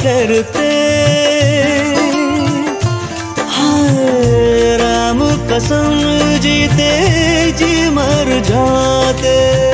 करते। हाँ राम कसम जीते जी मर जाते।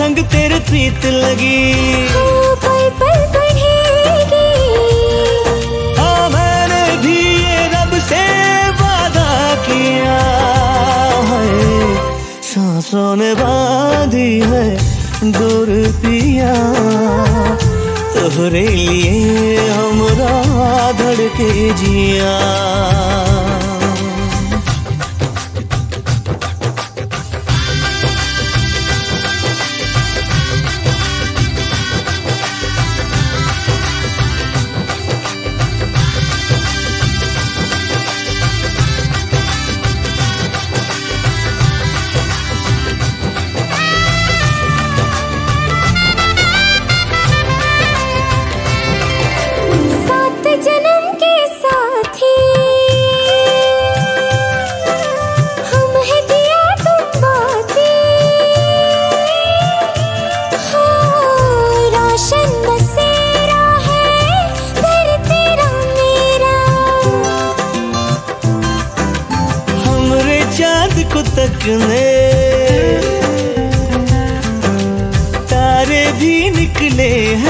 संग तेरे प्रीत लगी। पल पल हाँ मैंने भी ये रब से वादा किया है। सांसों ने बांधी है दूर पिया। तोहरे लिए हमरा धड़के जिया। को तारे भी निकले हैं।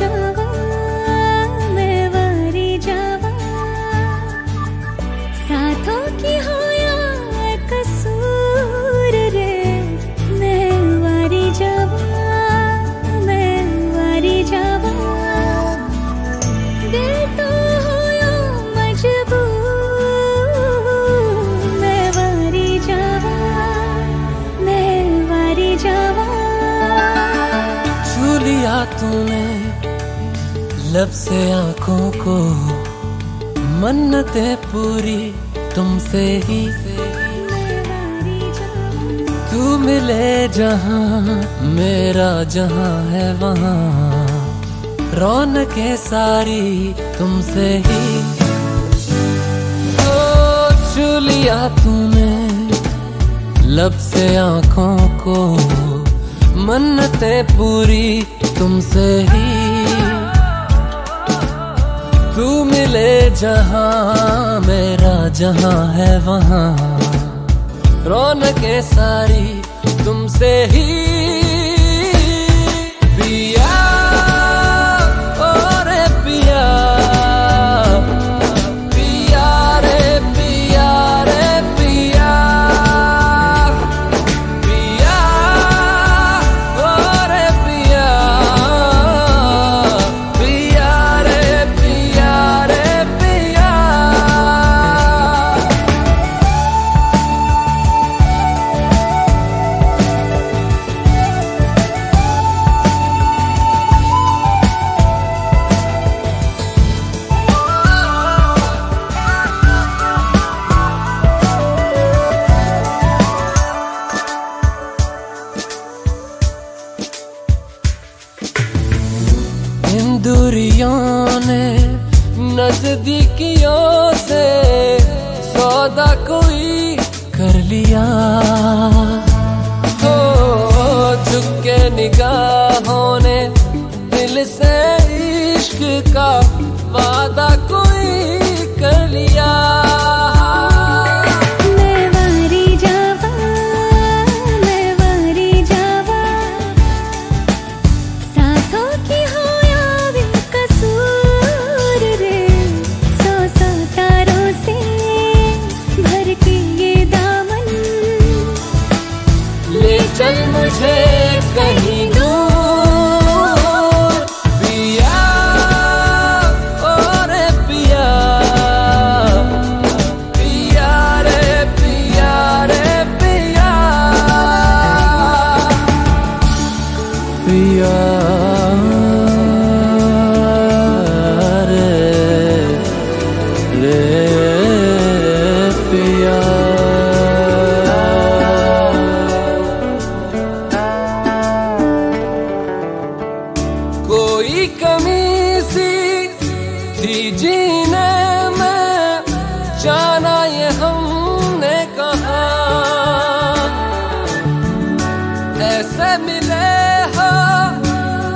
तूने लब से आँखों को मन्नते पूरी तुमसे ही तू मिले जहाँ, मेरा जहाँ है वहाँ के सारी तुमसे ही। ओ छू लिया तूने, लब से आँखों को मन्नते पूरी तुमसे ही। तू मिले जहाँ मेरा जहाँ है वहाँ। रौनक सारी तुमसे ही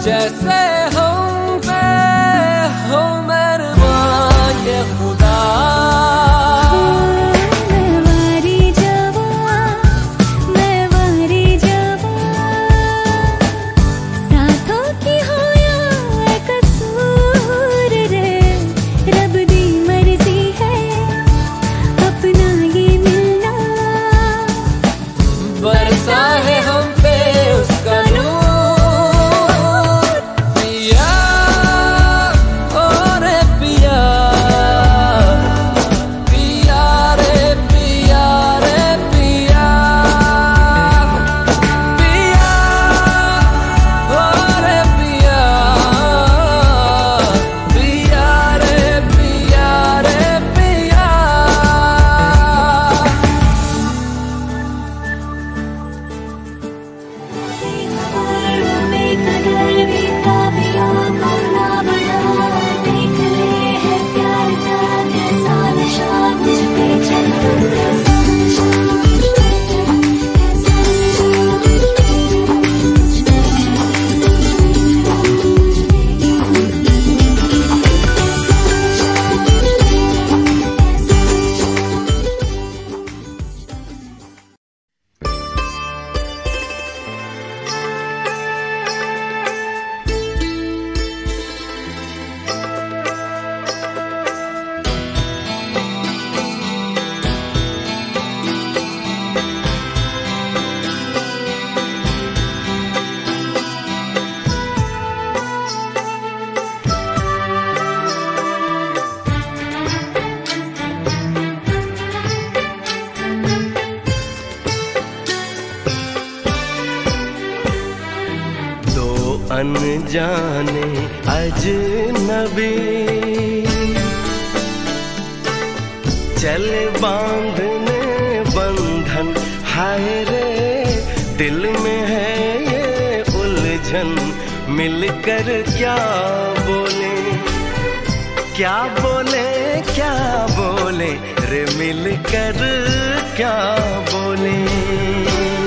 जैसे अनजाने अजनबी। चल बांधने बंधन, हाय रे, दिल में है ये उलझन। मिलकर क्या बोले? क्या बोले क्या बोले? रे मिलकर क्या बोले?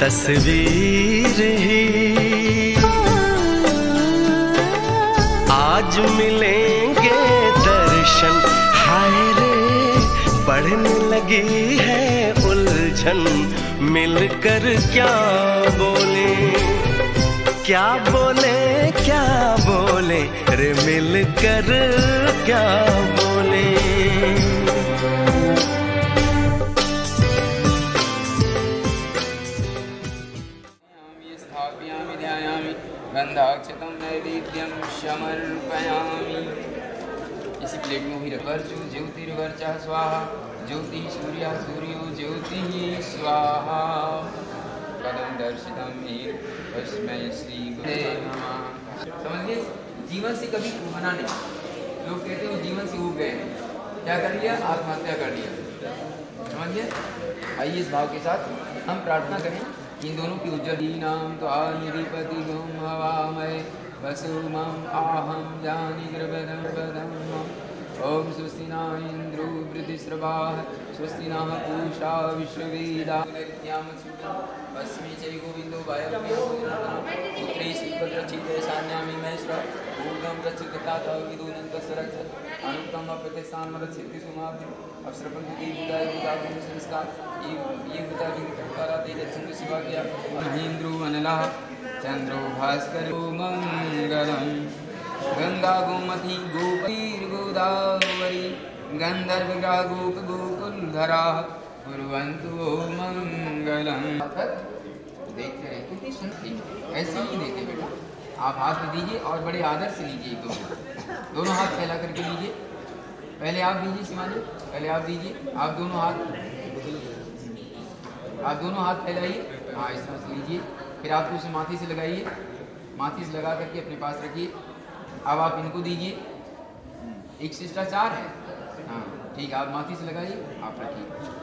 तस्वीर ही। आज मिलेंगे दर्शन। हाय रे, बढ़ने लगी है उलझन। मिलकर क्या बोले? क्या बोले क्या बोले? रे मिलकर क्या बोले? ध्यायामि गन्धाक्षतं नैवेद्यं समर्पयामि इसी प्लेट में रखकर जो ज्योतिर्वर्चा स्वाहा। ज्योति सूर्य, सूर्यो ज्योति, स्वाहा। कदम दर्शितम तस्मै श्री समझिए, जीवन से कभी उभना नहीं। लोग कहते हैं जीवन से उग गए क्या कर लिया? आत्महत्या कर लिया। समझिए? आइए इस भाव के साथ हम प्रार्थना करें। इन दोनों की उज्जवल नाम तो निधिपति गुम हवामय वसु मम आहम जानी द्रवदम वदम ओम स्वस्ति न इंद्रो वृद्धिस्रवाः स्वस्ति नः पूषा विश्ववेदा। अस्मि च गोविन्दो पुत्रे सुभद्रचिते सान्यामि महेश्वर ऊर्ध्वं प्रचिता तव विदुनन्तस्य रक्षत् अनुत्तम प्रतिष्ठानमरच्छित्ति सुमाभि अवसरपन्थी बुधाय बुधागुण संस्कार ये ये चंद्र शिवा अनलः चंद्रो भास्करो मंगलम् गंगा गोमती गोपीर गोदावरी गंधर्व गोप गोकुलधरा कुर्वन्तु मंगलम देखते रहे कितनी सुंदर ऐसे ही देते बेटा आप हाथ में दीजिए और बड़े आदर से लीजिए एक दो दोनों हाथ फैला करके लीजिए। पहले आप दीजिए शिवानी पहले आप दीजिए। आप दोनों हाथ आप दोनों हाथ फैलाइए। हाँ इस तरह से लीजिए। फिर आपको उसे माथी से लगाइए। माथी से लगा करके अपने पास रखिए। अब आप इनको दीजिए। एक शिष्टाचार है। हाँ ठीक है, आप माथी से लगाइए, आप रखिए।